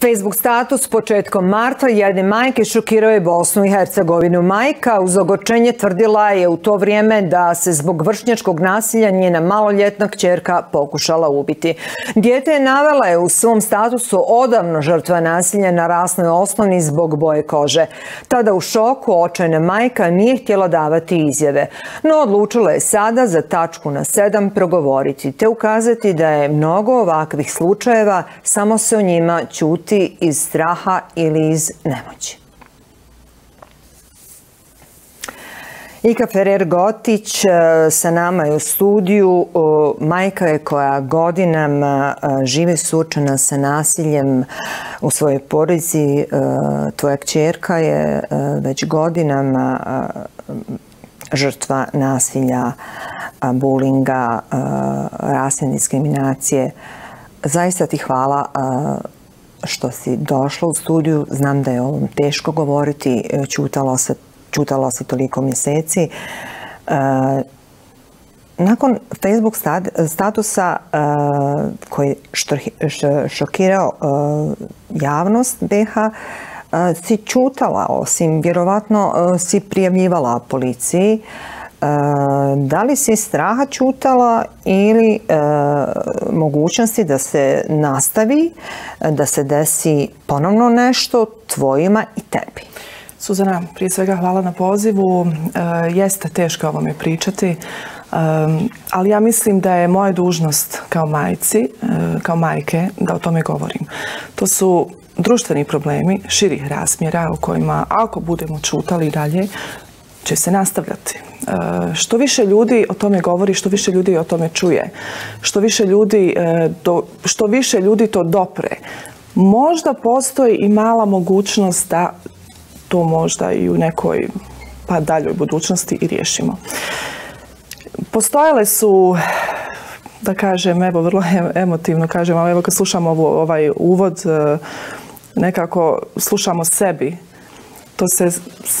Facebook status početkom marta jedne majke šokirao je Bosnu i Hercegovinu. Majka uz ogorčenje tvrdila je u to vrijeme da se zbog vršnjačkog nasilja njena maloljetna kćerka pokušala ubiti. Dijete je navela je u svom statusu odavno žrtva nasilja na rasnoj osnovni zbog boje kože. Tada u šoku očajna majka nije htjela davati izjave, no odlučila je sada za tačku na sedam progovoriti te ukazati da je mnogo ovakvih slučajeva, samo se o njima ćuti iz straha ili iz nemoći. Ika Ferrer Gotić e, sa nama je u studiju. Majka je koja godinama e, živi sučena sa nasiljem u svojoj porodici. E, tvoja kćerka je već godinama žrtva nasilja, bulinga, rasne diskriminacije. Zaista ti hvala što si došla u studiju. Znam da je ovom teško govoriti, e, čutalo se, čutalo se toliko mjeseci. E, nakon Facebook statusa e, koji je šokirao javnost BH, si čutala, osim vjerovatno si prijavljivala policiji. Da li si straha čutala ili e, mogućnosti da se nastavi, da se desi ponovno nešto tvojima i tebi? Suzana, prije svega hvala na pozivu. E, jeste teško ovome pričati, e, ali ja mislim da je moja dužnost kao majci, kao majke, da o tome govorim. To su društveni problemi širih razmjera o kojima ako budemo čutali dalje će se nastavljati. E, što više ljudi o tome govori, što više ljudi o tome čuje, što više ljudi, e, što više ljudi to dopre, možda postoji i mala mogućnost da to možda i u nekoj pa daljoj budućnosti i riješimo. Postojale su da kažem, evo vrlo emotivno kažem, ali evo kad slušamo ovaj uvod, e, nekako slušamo sebi to se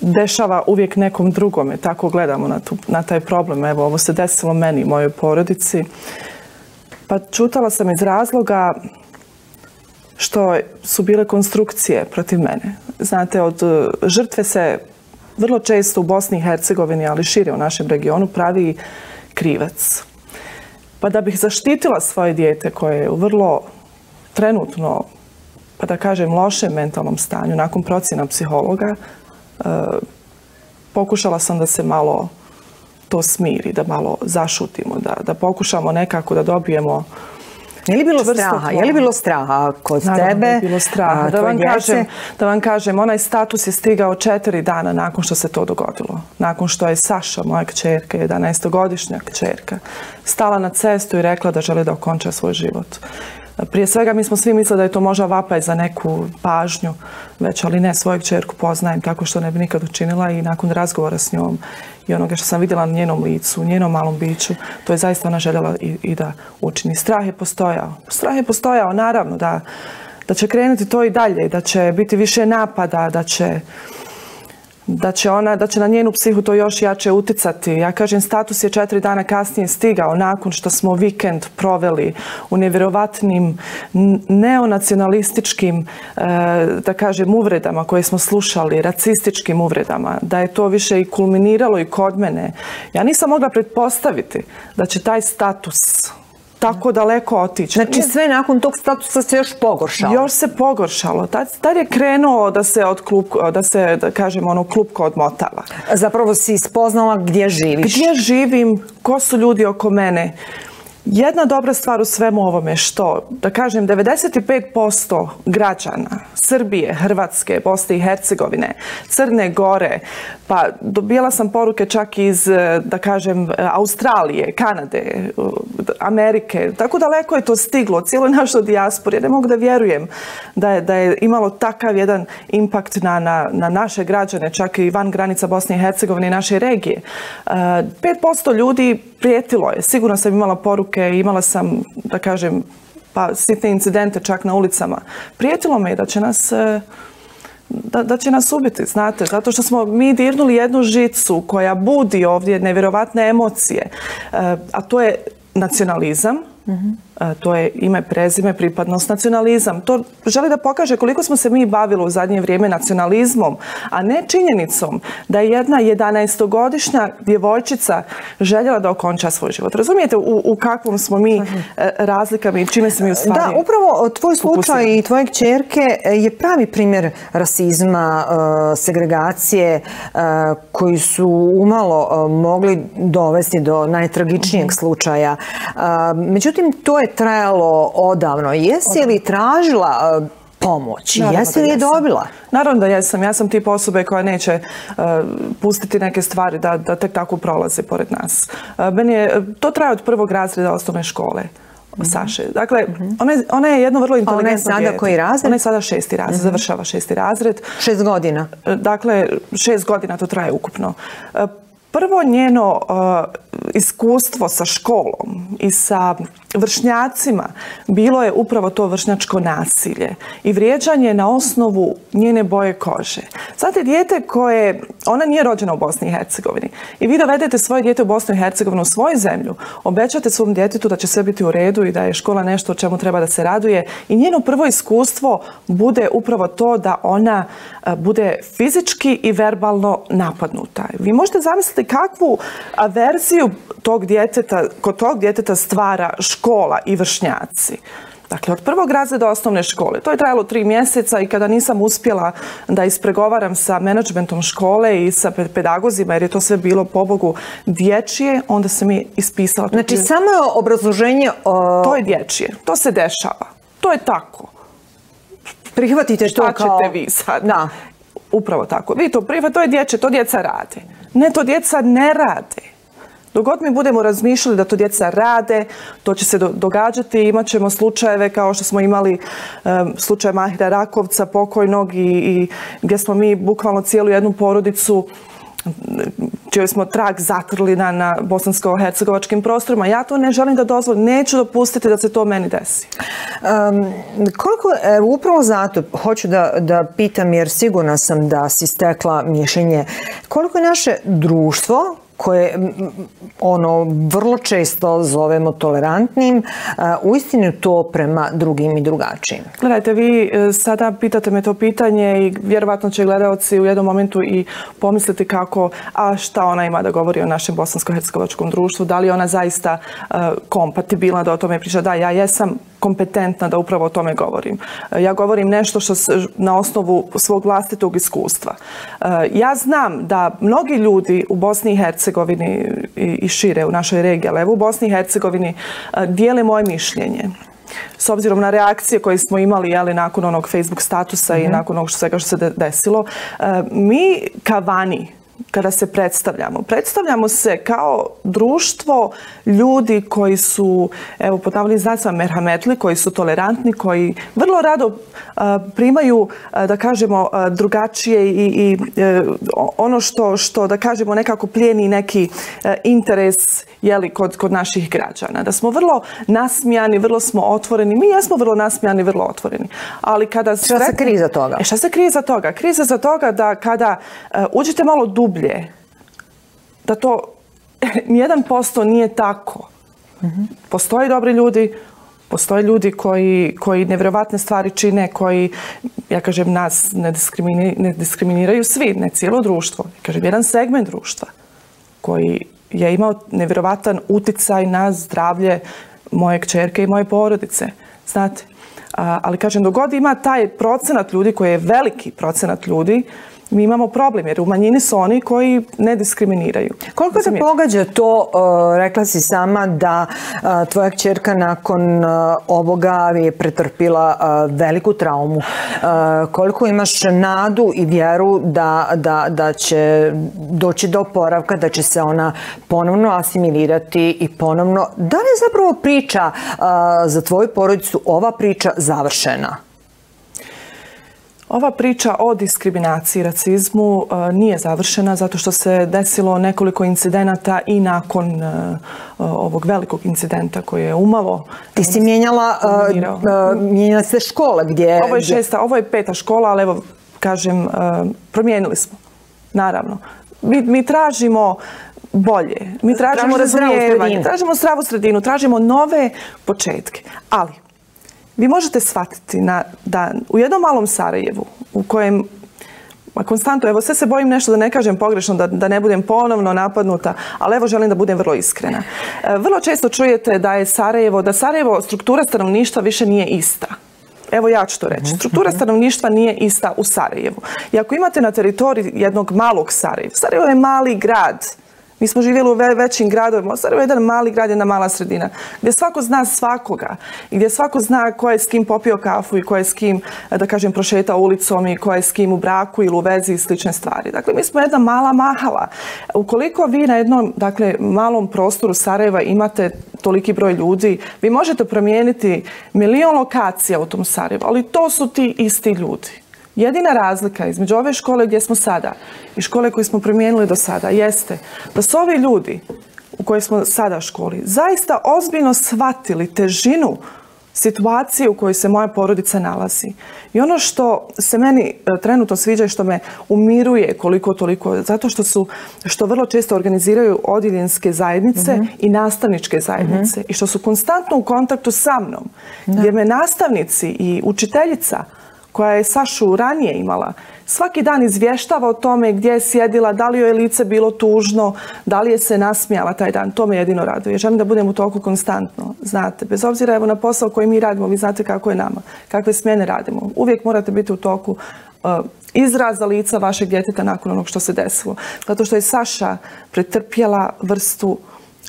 dešava uvijek nekom drugome. Tako gledamo na, na taj problem. Evo, ovo se desilo meni i mojoj porodici. Pa čutala sam iz razloga što su bile konstrukcije protiv mene. Znate, od e, žrtve se vrlo često u Bosni i Hercegovini, ali šire u našem regionu, pravi krivac. Pa da bih zaštitila svoje dijete koje je u vrlo trenutno pa da kažem, lošem mentalnom stanju, nakon procjena psihologa, e, pokušala sam da se malo to smiri, da malo zašutimo, da, da pokušamo nekako da dobijemo je li bilo straha? Je li bilo straha kod tebe? Je bilo straha. Da vam, kažem, da vam kažem, onaj status je stigao četiri dana nakon što se to dogodilo. Nakon što je Saša, moja kćerka, 11-godišnja kćerka, stala na cestu i rekla da želi da okonča svoj život. Prije svega mi smo svi mislili da je to možda vapaj za neku pažnju, već ali ne, svoju čerku poznajem tako što ne bi nikad učinila i nakon razgovora s njom i onoga što sam vidjela na njenom licu, njenom malom biću, to je zaista ona željela i, da učini. Strah je postojao. Strah je postojao, naravno, da, da će krenuti to i dalje, da će biti više napada, da će da će, ona, da će na njenu psihu to još jače uticati. Ja kažem, status je četiri dana kasnije stigao nakon što smo vikend proveli u nevjerovatnim neonacionalističkim, e, da kažem, uvredama koje smo slušali, racističkim uvredama, da je to više i kulminiralo i kod mene. Ja nisam mogla pretpostaviti da će taj status tako daleko otići. Znači sve nakon tog statusa se još pogoršalo? Još se pogoršalo. Tad, je krenuo da se od klub, da se, da kažem, ono klupko odmotava. Zapravo si spoznala gdje živiš? Gdje živim, ko su ljudi oko mene. Jedna dobra stvar u svemu ovome što, da kažem, 95% građana Srbije, Hrvatske, Bosne i Hercegovine, Crne Gore, pa dobijala sam poruke čak iz, da kažem, Australije, Kanade, Amerike, tako daleko je to stiglo, cijeloj našoj dijaspori. Ja ne mogu da vjerujem da je, da je imalo takav jedan impakt na, na, na naše građane, čak i van granica Bosne i Hercegovine i naše regije. 5% ljudi prijetilo je. Sigurno sam imala poruke, imala sam, da kažem, pa sitne incidente čak na ulicama. Prijetilo me da će nas e, da, da će nas ubiti, znate, zato što smo mi dirnuli jednu žicu koja budi ovdje nevjerovatne emocije, e, a to je nacionalizam, E, to je ime, prezime, pripadnost, nacionalizam. To želi da pokaže koliko smo se mi bavili u zadnje vrijeme nacionalizmom, a ne činjenicom da je jedna 11-godišnja djevojčica željela da okonča svoj život. Razumijete u, u kakvom smo mi e, razlikama i čime se mi u stvari Da, upravo tvoj slučaj i tvoje čerke je pravi primjer rasizma, e, segregacije koji su umalo mogli dovesti do najtragičnijeg mhm. slučaja. Međutim, to je trajalo odavno. Jesi li tražila e, pomoć? Jesi li je dobila? Naravno da jesam. Ja sam tip osobe koja neće e, pustiti neke stvari da, da tek tako prolaze pored nas. Uh, meni je, to traje od prvog razreda osnovne škole. Mhm. Saše. Dakle, ona, je, ona je jedno vrlo inteligentno Ona je sada koji razred? Ona je sada šesti razred, mhm. završava šesti razred. Šest godina? Dakle, šest godina to traje ukupno. Prvo njeno iskustvo sa školom i sa vršnjacima bilo je upravo to vršnjačko nasilje i vrijeđanje na osnovu njene boje kože. Znate, dijete koje, ona nije rođena u Bosni i Hercegovini i vi dovedete svoje dijete u Bosnu i Hercegovinu u svoju zemlju, obećate svom djetetu da će sve biti u redu i da je škola nešto o čemu treba da se raduje i njeno prvo iskustvo bude upravo to da ona e, bude fizički i verbalno napadnuta. Vi možete zamisliti kakvu averziju tog djeteta, kod tog djeteta stvara škola i vršnjaci. Dakle, od prvog razreda osnovne škole. To je trajalo tri mjeseca i kada nisam uspjela da ispregovaram sa menadžmentom škole i sa pedagozima, jer je to sve bilo, pobogu, dječje, onda se mi ispisala... Znači, samo je obrazloženje... To je dječje. To se dešava. To je tako. Prihvatite Šta to kao... ćete vi sad? Da. Upravo tako. Vi to prihvatite, to je dječje, to djeca rade. Ne, to djeca ne rade. Dok god mi budemo razmišljali da to djeca rade, to će se događati. Imat ćemo slučajeve kao što smo imali slučaj Mahira Rakovca pokojnog i, gdje smo mi bukvalno cijelu jednu porodicu čiji smo trag zatrli na, na bosansko-hercegovačkim prostorima. Ja to ne želim da dozvolim, neću dopustiti da se to meni desi. koliko, upravo zato hoću da, da pitam jer sigurna sam da si stekla mišljenje, koliko je naše društvo koje ono vrlo često zovemo tolerantnim, uistinu to prema drugim i drugačijim. Gledajte, vi e, sada pitate me to pitanje i vjerovatno će gledalci u jednom momentu i pomisliti kako, a šta ona ima da govori o našem bosansko-hercegovačkom društvu, da li ona zaista e, kompatibilna da o tome priča. Da, ja jesam kompetentna da upravo o tome govorim. E, ja govorim nešto što na osnovu svog vlastitog iskustva. Ja znam da mnogi ljudi u Bosni i Hercegovini i šire u našoj regiji, ali evo u Bosni i Hercegovini dijele moje mišljenje. S obzirom na reakcije koje smo imali jeli, nakon onog Facebook statusa i mhm. nakon onog svega što se desilo, mi kavani kada se predstavljamo. Predstavljamo se kao društvo ljudi koji su, evo, pod navodnim znacima merhametli, koji su tolerantni, koji vrlo rado primaju, da kažemo, drugačije i, i e, ono što, što, da kažemo, nekako plijeni neki e, interes jeli, kod, kod naših građana. Da smo vrlo nasmijani, vrlo smo otvoreni. Mi jesmo vrlo nasmijani, vrlo otvoreni. Ali kada... Šta se krije za toga? E, šta se krije za toga? Krije za toga da kada uđete malo dublje, da to nijedan posto nije tako. Mm Postoje dobri ljudi, postoje ljudi koji, koji nevjerovatne stvari čine, koji, ja kažem, nas ne, ne diskriminiraju svi, ne cijelo društvo. Ja kažem, jedan segment društva koji je imao nevjerovatan uticaj na zdravlje moje kćerke i moje porodice. Znate, ali kažem, dogod ima taj procenat ljudi koji je veliki procenat ljudi mi imamo problem jer u manjini su oni koji ne diskriminiraju. Koliko te pogađa to, uh, rekla si sama da uh, tvoja kćerka nakon uh, ovoga je pretrpila veliku traumu. Koliko imaš nadu i vjeru da, da, da će doći do oporavka, da će se ona ponovno asimilirati i ponovno... Da li je zapravo priča za tvoju porodicu, ova priča završena? Ova priča o diskriminaciji i racizmu e, nije završena zato što se desilo nekoliko incidenata i nakon e, ovog velikog incidenta koji je umalo... Ti si mijenjala, uh, mijenjala se škole gdje... Ovo je šesta, ovo je peta škola, ali evo, kažem, promijenili smo. Naravno. Mi, mi tražimo bolje. Mi tražimo zdravu razumijevanje, tražimo zdravu sredinu, tražimo nove početke. Ali, vi možete shvatiti na, da u jednom malom Sarajevu u kojem Ma konstantno, evo sve se bojim nešto da ne kažem pogrešno, da, da ne budem ponovno napadnuta, ali evo želim da budem vrlo iskrena. E, vrlo često čujete da je Sarajevo, da Sarajevo struktura stanovništva više nije ista. Evo ja ću to reći. Struktura stanovništva nije ista u Sarajevu. I ako imate na teritoriji jednog malog Sarajeva, Sarajevo je mali grad, mi smo živjeli u ve- većim gradovima. Sarajevo je jedan mali grad, jedna mala sredina. Gdje svako zna svakoga. I gdje svako zna ko je s kim popio kafu i ko je s kim, da kažem, prošetao ulicom i ko je s kim u braku ili u vezi i slične stvari. Dakle, mi smo jedna mala mahala. Ukoliko vi na jednom, dakle, malom prostoru Sarajeva imate toliki broj ljudi, vi možete promijeniti milion lokacija u tom Sarajevu, ali to su ti isti ljudi. Jedina razlika između ove škole gdje smo sada i škole koju smo promijenili do sada jeste da su ovi ljudi u kojoj smo sada školi zaista ozbiljno shvatili težinu situacije u kojoj se moja porodica nalazi. I ono što se meni e, trenutno sviđa i što me umiruje koliko toliko, zato što su, što vrlo često organiziraju odjeljenske zajednice i nastavničke zajednice i što su konstantno u kontaktu sa mnom, gdje me nastavnici i učiteljica koja je Sašu ranije imala, svaki dan izvještava o tome gdje je sjedila, da li joj je lice bilo tužno, da li je se nasmijala taj dan. To me jedino raduje. Želim da budem u toku konstantno, znate. Bez obzira evo na posao koji mi radimo, vi znate kako je nama, kakve smjene radimo. Uvijek morate biti u toku uh, izraza lica vašeg djeteta nakon onog što se desilo. Zato što je Saša pretrpjela vrstu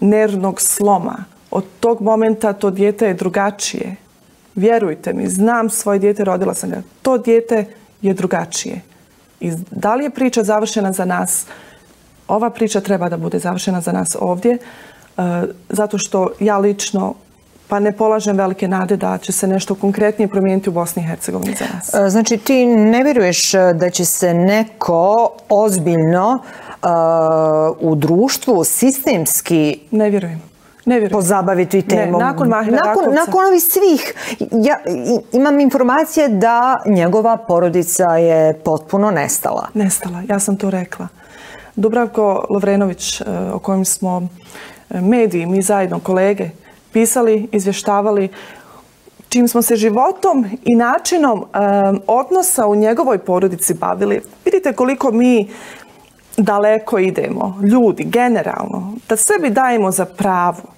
nervnog sloma. Od tog momenta to dijete je drugačije. Vjerujte mi, znam svoje dijete, rodila sam ga. To dijete je drugačije. I da li je priča završena za nas? Ova priča treba da bude završena za nas ovdje, e, zato što ja lično pa ne polažem velike nade da će se nešto konkretnije promijeniti u Bosni i Hercegovini za nas. E, Znači ti ne vjeruješ e, da će se neko ozbiljno u društvu sistemski Ne vjerujem. Ne vjerujem. pozabaviti temom. nakon Mahira nakon, nakon ovih svih. Ja imam informacije da njegova porodica je potpuno nestala. Nestala, ja sam to rekla. Dubravko Lovrenović, e, o kojem smo e, mediji, mi zajedno, kolege, pisali, izvještavali, čim smo se životom i načinom e, odnosa u njegovoj porodici bavili, vidite koliko mi daleko idemo, ljudi, generalno, da sebi dajemo za pravo,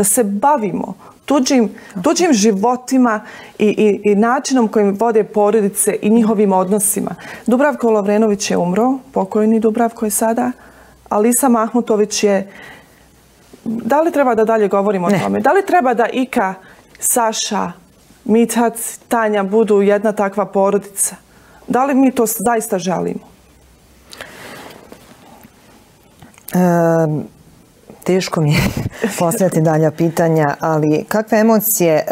da se bavimo tuđim, tuđim životima i, i, i načinom kojim vode porodice i njihovim odnosima. Dubravko Lovrenović je umro, pokojni Dubravko je sada, Alisa Mahmutović je da li treba da dalje govorimo o tome? Da li treba da Ika, Saša, Mithat, Tanja budu jedna takva porodica? Da li mi to zaista želimo? E, teško mi je postavljati dalja pitanja, ali kakve emocije e,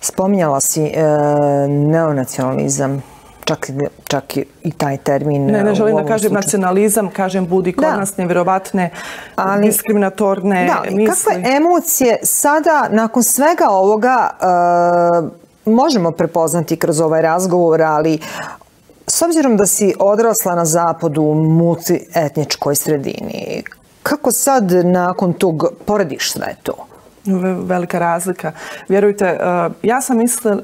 spominjala si e, neonacionalizam, čak, i- čak i- taj termin. Ne, ne želim da kažem slučaju. nacionalizam, kažem budi kod Da. nas nevjerovatne, Ali- diskriminatorne Da, misli. kakve emocije sada, nakon svega ovoga, e, možemo prepoznati kroz ovaj razgovor, ali s obzirom da si odrasla na zapadu u multietničkoj sredini, kako sad nakon tog porediš sve to? Ve- velika razlika. Vjerujte, eh, ja sam mislila,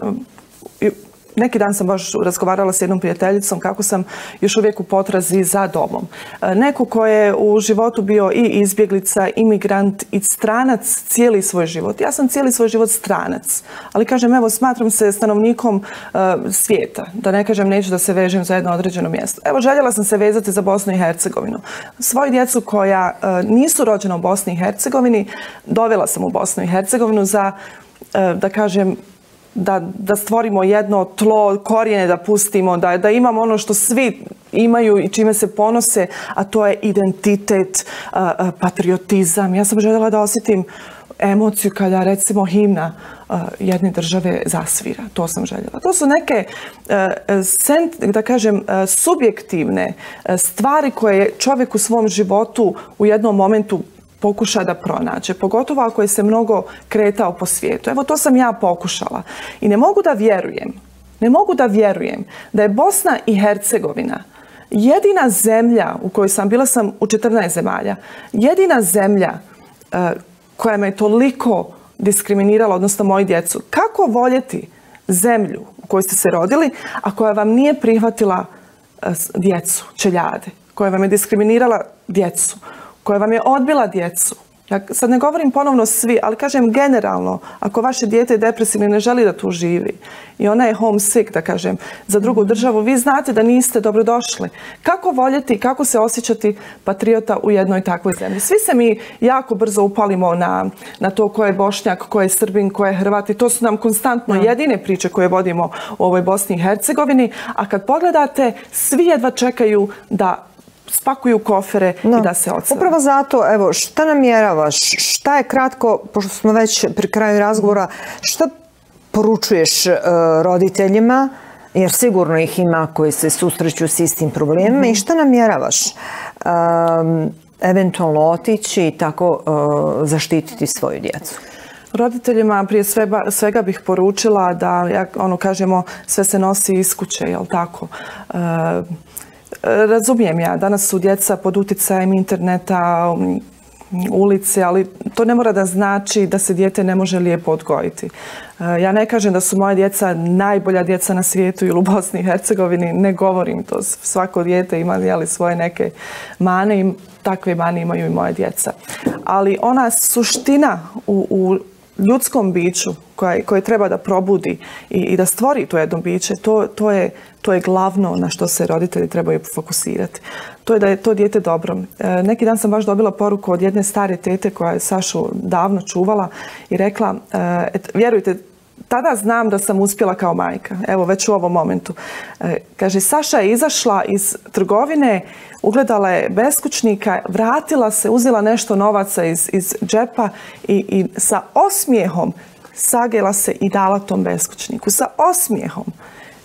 neki dan sam baš razgovarala s jednom prijateljicom kako sam još uvijek u potrazi za domom. Eh, Neko ko je u životu bio i izbjeglica, imigrant i stranac cijeli svoj život. Ja sam cijeli svoj život stranac, ali kažem, evo, smatram se stanovnikom eh, svijeta. Da ne kažem, neću da se vežem za jedno određeno mjesto. Evo, željela sam se vezati za Bosnu i Hercegovinu. Svoju djecu koja eh, nisu rođena u Bosni i Hercegovini, dovela sam u Bosnu i Hercegovinu za, da kažem, da, da stvorimo jedno tlo, korijene da pustimo, da, da imamo ono što svi imaju i čime se ponose, a to je identitet, patriotizam. Ja sam željela da osjetim emociju kada recimo himna jedne države zasvira. To sam željela. To su neke, da kažem, subjektivne stvari koje čovjek u svom životu u jednom momentu pokuša da pronađe, pogotovo ako je se mnogo kretao po svijetu. Evo to sam ja pokušala. I ne mogu da vjerujem, ne mogu da vjerujem da je Bosna i Hercegovina Jedina zemlja u kojoj sam, bila sam u 14 zemalja, jedina zemlja e, koja me je toliko diskriminirala, odnosno moju djecu. Kako voljeti zemlju u kojoj ste se rodili, a koja vam nije prihvatila e, djecu, čeljade, koja vam je diskriminirala djecu, koja vam je odbila djecu, ja sad ne govorim ponovno svi, ali kažem generalno, ako vaše dijete je depresivno i ne želi da tu živi i ona je homesick, da kažem, za drugu državu, vi znate da niste dobrodošli. Kako voljeti, kako se osjećati patriota u jednoj takvoj zemlji? Svi se mi jako brzo upalimo na, na to ko je Bošnjak, ko je Srbin, ko je Hrvat i to su nam konstantno jedine priče koje vodimo u ovoj Bosni i Hercegovini, a kad pogledate, svi jedva čekaju da spakuju kofere i da se odsave. Upravo zato, evo, šta namjeravaš? Šta je kratko, pošto smo već pri kraju razgovora, šta poručuješ e, roditeljima, jer sigurno ih ima koji se susreću s istim problemima i šta namjeravaš? eventualno otići i tako e, zaštititi svoju djecu? Roditeljima prije svega, bih poručila da, ja, ono kažemo, sve se nosi iz kuće, jel tako? E, Razumijem ja, danas su djeca pod utjecajem interneta, um, ulice, ali to ne mora da znači da se dijete ne može lijepo odgojiti. Uh, ja ne kažem da su moja djeca najbolja djeca na svijetu ili u Bosni i Hercegovini, ne govorim to. Svako dijete ima jeli, svoje neke mane i takve mane imaju i moje djeca. Ali ona suština u, u ljudskom biću koje treba da probudi i, i da stvori to jedno biće, to, to, je, to je glavno na što se roditelji trebaju fokusirati. To je da je to dijete dobro. E, neki dan sam baš dobila poruku od jedne stare tete koja je Sašu davno čuvala i rekla, e, vjerujte, tada znam da sam uspjela kao majka, evo već u ovom momentu. E, kaže, Saša je izašla iz trgovine, ugledala je beskućnika, vratila se, uzela nešto novaca iz, iz džepa i, i sa osmijehom sagela se i dala tom beskućniku. Sa osmijehom.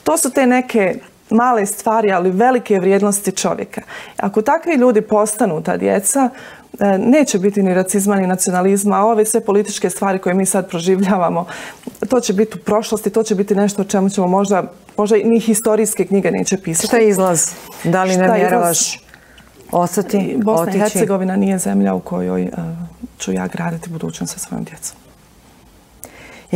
To su te neke male stvari, ali velike vrijednosti čovjeka. Ako takvi ljudi postanu ta djeca, e, neće biti ni racizma ni nacionalizma, a ove sve političke stvari koje mi sad proživljavamo, to će biti u prošlosti, to će biti nešto o čemu ćemo možda, možda ni historijske knjige neće pisati. Šta je izlaz? Da li namjeravaš ostati, Bosna i Hercegovina nije zemlja u kojoj e, ću ja graditi budućnost sa svojom djecom.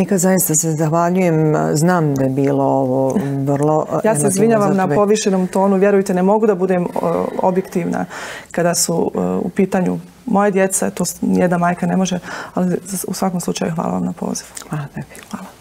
Ika, zaista se zahvaljujem. Znam da je bilo ovo vrlo... Ja se izvinjavam na povišenom tonu. Vjerujte, ne mogu da budem objektivna kada su u pitanju moje djeca. To jedna majka ne može, ali u svakom slučaju hvala vam na poziv. Hvala tebi. Hvala.